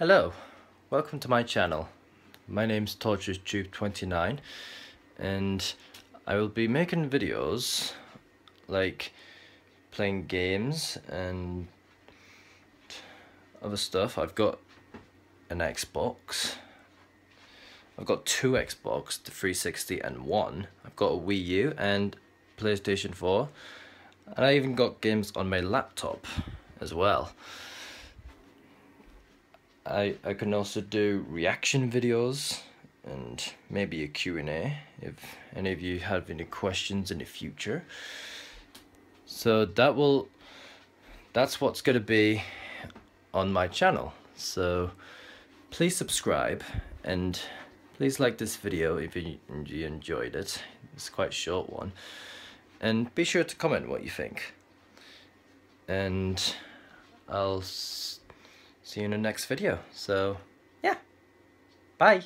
Hello, welcome to my channel. My name's TortureTube29 and I will be making videos like playing games and other stuff. I've got an Xbox. I've got two Xbox, the 360 and one. I've got a Wii U and PlayStation 4. And I even got games on my laptop as well. I, I can also do reaction videos and maybe a Q&A if any of you have any questions in the future. So that will that's what's going to be on my channel. So please subscribe and please like this video if you, enjoyed it. It's quite a short one. And be sure to comment what you think. And I'll see you in the next video. So, yeah. Bye.